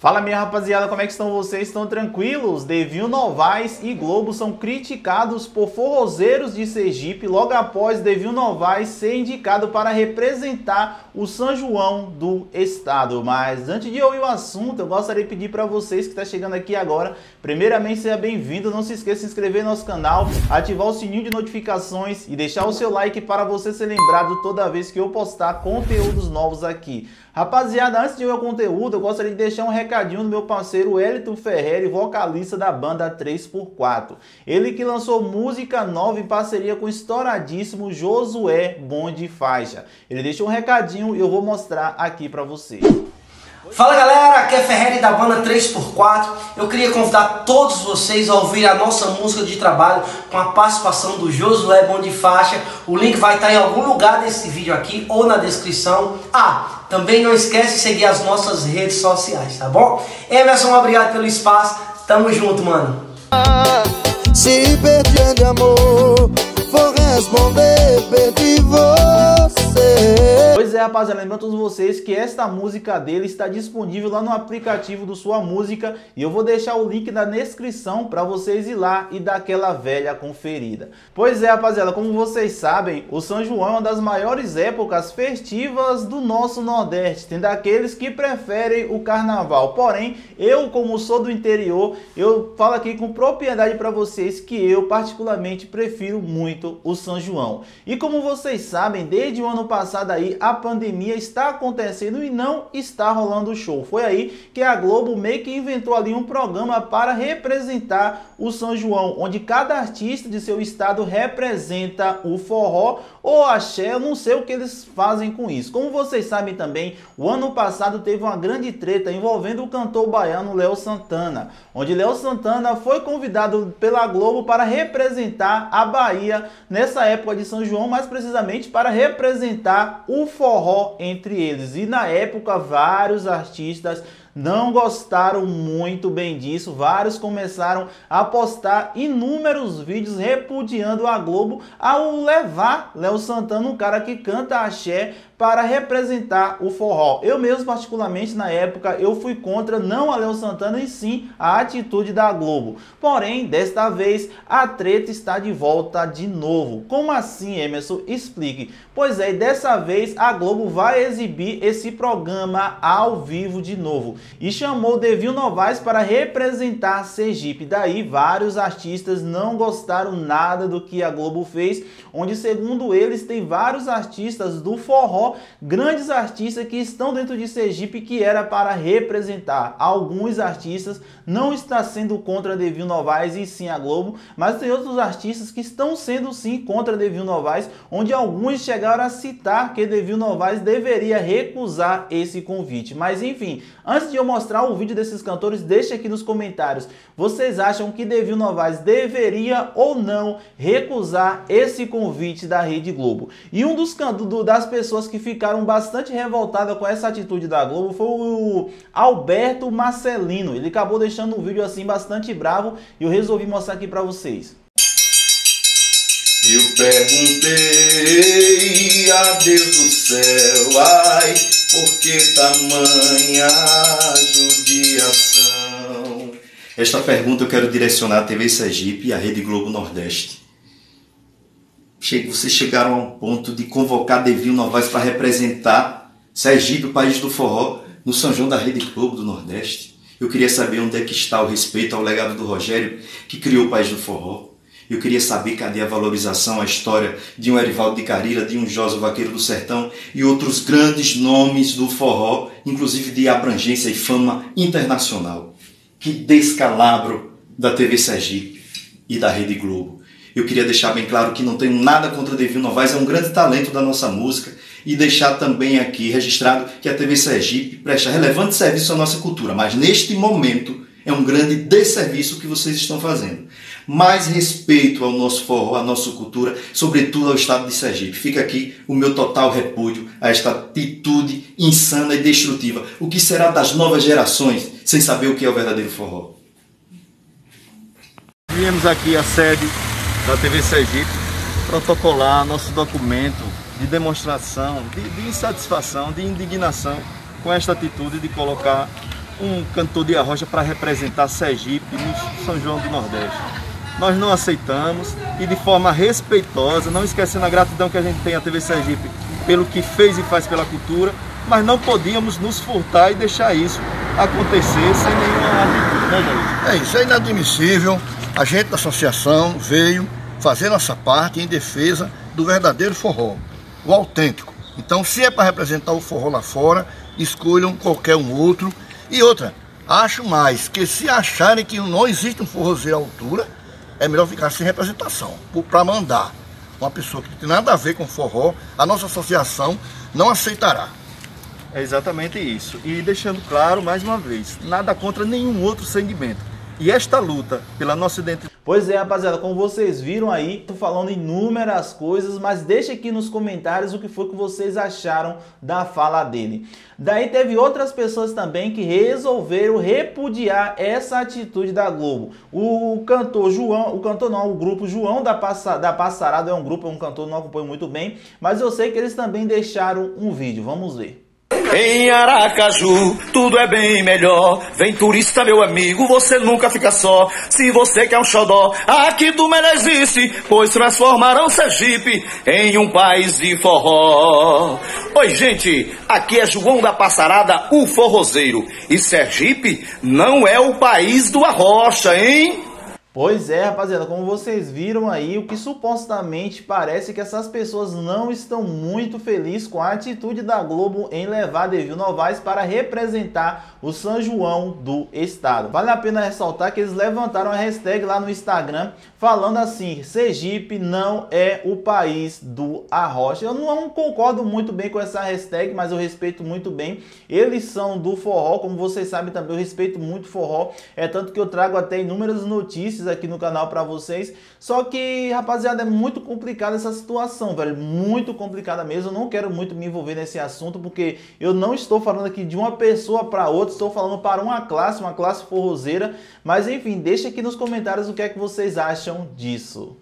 Fala minha rapaziada, como é que estão vocês? Estão tranquilos? Devinho Novaes e Globo são criticados por forrozeiros de Sergipe logo após Devinho Novaes ser indicado para representar o São João do estado. Mas antes de ouvir o assunto, eu gostaria de pedir para vocês que está chegando aqui agora, primeiramente seja bem-vindo, não se esqueça de se inscrever no nosso canal, ativar o sininho de notificações e deixar o seu like para você ser lembrado toda vez que eu postar conteúdos novos aqui. Rapaziada, antes de ver o conteúdo, eu gostaria de deixar um recadinho do meu parceiro Elton Ferreira, vocalista da banda 3x4. Ele que lançou música nova em parceria com o estouradíssimo Josué Bonde Faixa. Ele deixou um recadinho e eu vou mostrar aqui para vocês. Fala galera, aqui é Ferreira da banda 3x4. Eu queria convidar todos vocês a ouvir a nossa música de trabalho com a participação do Josué Bom de Faixa. O link vai estar em algum lugar desse vídeo aqui ou na descrição. Ah, também não esquece de seguir as nossas redes sociais, tá bom? Emerson, obrigado pelo espaço. Tamo junto, mano. Se amor, vou responder, rapaziada, lembrando todos vocês que esta música dele está disponível lá no aplicativo do Sua Música e eu vou deixar o link na descrição para vocês ir lá e dar aquela velha conferida. Pois é, rapaziada, como vocês sabem, o São João é uma das maiores épocas festivas do nosso Nordeste, tem daqueles que preferem o carnaval. Porém, eu como sou do interior, eu falo aqui com propriedade para vocês que eu particularmente prefiro muito o São João. E como vocês sabem, desde o ano passado aí a pandemia está acontecendo e não está rolando show. Foi aí que a Globo meio que inventou ali um programa para representar o São João, onde cada artista de seu estado representa o forró ou axé, eu não sei o que eles fazem com isso. Como vocês sabem também, o ano passado teve uma grande treta envolvendo o cantor baiano Léo Santana, onde Léo Santana foi convidado pela Globo para representar a Bahia nessa época de São João, mais precisamente para representar o forró entre eles. E na época, vários artistas não gostaram muito bem disso. Vários começaram a postar inúmeros vídeos repudiando a Globo ao levar Léo Santana, um cara que canta axé, para representar o forró. Eu mesmo, particularmente na época, eu fui contra não a Léo Santana e sim a atitude da Globo. Porém, desta vez, a treta está de volta de novo. Como assim, Emerson? Explique. Pois é, dessa vez a Globo vai exibir esse programa ao vivo de novo e chamou Devil Novaes para representar Sergipe. Daí, vários artistas não gostaram nada do que a Globo fez, onde, segundo eles, tem vários artistas do forró grandes artistas que estão dentro de Sergipe que era para representar. Alguns artistas não está sendo contra Devil Novaes e sim a Globo, mas tem outros artistas que estão sendo sim contra Devil Novaes, onde alguns chegaram a citar que Devil Novaes deveria recusar esse convite. Mas enfim, antes de eu mostrar o vídeo desses cantores, deixe aqui nos comentários. Vocês acham que Devil Novaes deveria ou não recusar esse convite da Rede Globo? E um dos do, das pessoas que ficaram bastante revoltadas com essa atitude da Globo foi o Alberto Marcelino. Ele acabou deixando um vídeo assim bastante bravo e eu resolvi mostrar aqui para vocês. Eu perguntei a Deus do céu, ai, por que tamanha judiação? Esta pergunta eu quero direcionar à TV Sergipe e à Rede Globo Nordeste vocês chegaram a um ponto de convocar Devil Novaes para representar Sergipe, o país do forró, no São João da Rede Globo do Nordeste. Eu queria saber onde é que está o respeito ao legado do Rogério, que criou o país do forró. Eu queria saber cadê a valorização, a história de um Erivaldo de Carila, de um Josa Vaqueiro do Sertão e outros grandes nomes do forró, inclusive de abrangência e fama internacional. Que descalabro da TV Sergipe e da Rede Globo. Eu queria deixar bem claro que não tenho nada contra Devil Novaes, é um grande talento da nossa música e deixar também aqui registrado que a TV Sergipe presta relevante serviço à nossa cultura, mas neste momento é um grande desserviço que vocês estão fazendo. Mais respeito ao nosso forró, à nossa cultura, sobretudo ao estado de Sergipe. Fica aqui o meu total repúdio a esta atitude insana e destrutiva. O que será das novas gerações sem saber o que é o verdadeiro forró? Viemos aqui a sede da TV Sergipe protocolar nosso documento de demonstração, de, de, insatisfação, de indignação com esta atitude de colocar um cantor de arrocha para representar Sergipe no São João do Nordeste. Nós não aceitamos e de forma respeitosa, não esquecendo a gratidão que a gente tem à TV Sergipe pelo que fez e faz pela cultura, mas não podíamos nos furtar e deixar isso acontecer sem nenhuma atitude, né, Jair? É isso, é inadmissível. A gente da associação veio fazer nossa parte em defesa do verdadeiro forró, o autêntico. Então, se é para representar o forró lá fora, escolham qualquer um outro. E outra, acho mais que se acharem que não existe um forrozeiro à altura, é melhor ficar sem representação, para mandar uma pessoa que tem nada a ver com forró, a nossa associação não aceitará. É exatamente isso. E deixando claro, mais uma vez, nada contra nenhum outro segmento. E esta luta pela nossa identidade. Pois é, rapaziada, como vocês viram aí, tô falando inúmeras coisas, mas deixa aqui nos comentários o que foi que vocês acharam da fala dele. Daí teve outras pessoas também que resolveram repudiar essa atitude da Globo. O cantor João, o cantor não, o grupo João da, Passa, da Passarada é um grupo, é um cantor, não acompanho muito bem, mas eu sei que eles também deixaram um vídeo, vamos ver. Em Aracaju, tudo é bem melhor. Vem turista, meu amigo, você nunca fica só. Se você quer um xodó, aqui melhor existe, pois transformarão Sergipe em um país de forró. Oi, gente, aqui é João da Passarada, o forrozeiro. E Sergipe não é o país do arrocha, hein? Pois é, rapaziada, como vocês viram aí, o que supostamente parece que essas pessoas não estão muito felizes com a atitude da Globo em levar Devil Novaes para representar o São João do estado. Vale a pena ressaltar que eles levantaram a hashtag lá no Instagram falando assim, Sergipe não é o país do arrocha. Eu não concordo muito bem com essa hashtag, mas eu respeito muito bem. Eles são do forró, como vocês sabem também, eu respeito muito forró. É tanto que eu trago até inúmeras notícias aqui no canal para vocês. Só que, rapaziada, é muito complicada essa situação, velho. Muito complicada mesmo. Eu não quero muito me envolver nesse assunto, porque eu não estou falando aqui de uma pessoa para outra, estou falando para uma classe, uma classe forrozeira. Mas enfim, deixa aqui nos comentários o que é que vocês acham disso.